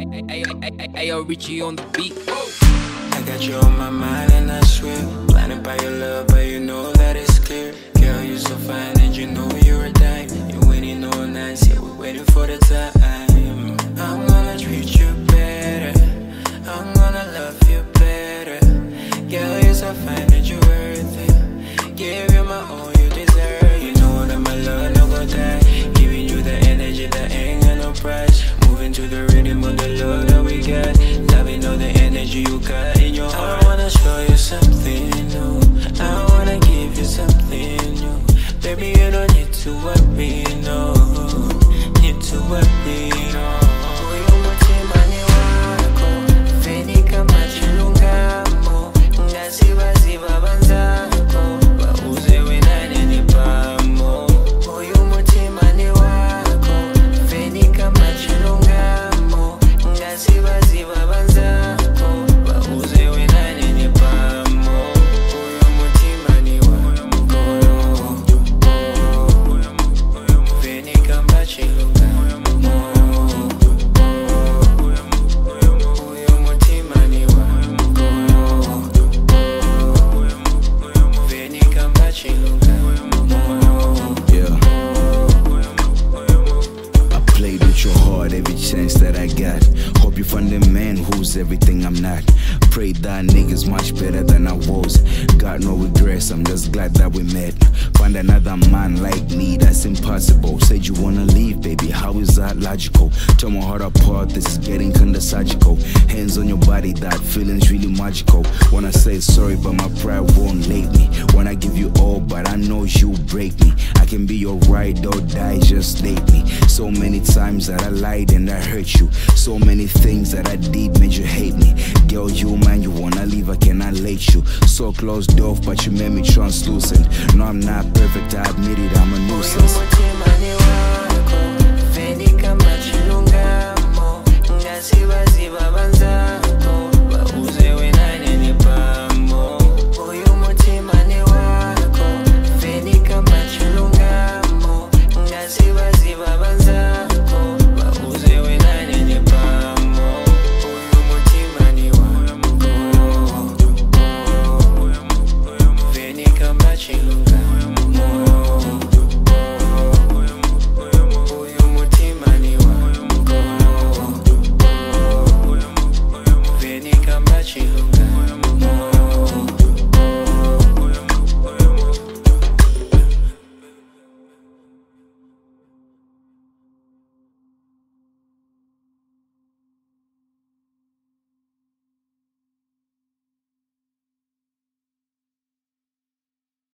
Ayo, Ricci on the beat. I got you on my mind and I swear. Blinded by your love but you know that it's clear. Girl you so fine and you know you're a dime You're waiting all night, yeah we're waiting for the time. I'm gonna treat you Moving to the rhythm of the love that we got. Loving all the energy you got in your heart. I wanna show you something new. I wanna give you something new. Baby you don't need to worry, no chance that I got. Hope you find a man who's everything I'm not. Pray that nigga's much better than I was. Got no regrets, I'm just glad that we met. Find another man like me, that's impossible. Said you wanna leave, baby, how is that logical? Tell my heart apart, this is getting kinda surgical. Hands on your body, that feeling's really magical. Wanna say sorry, but my pride won't let me. Wanna give you all, but I know you'll break me. I can be your ride or die, just date me. So many times that I lied and I hurt you. So many things that I did made you hate me. Girl, you man, you wanna leave, I cannot let you. So closed off, but you made me translucent. No, I'm not perfect, I admit it, I'm a nuisance.